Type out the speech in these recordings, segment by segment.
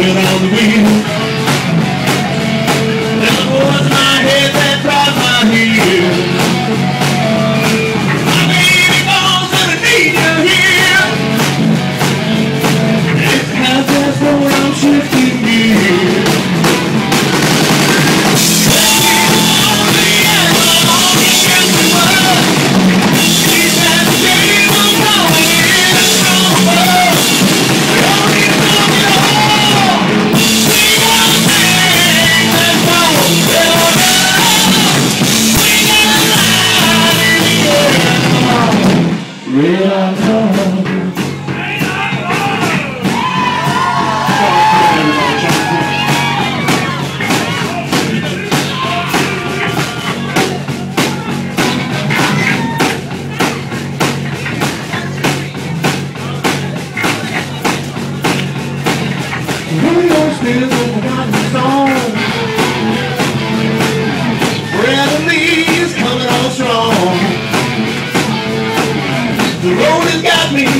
without me. me.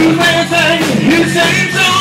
New man say his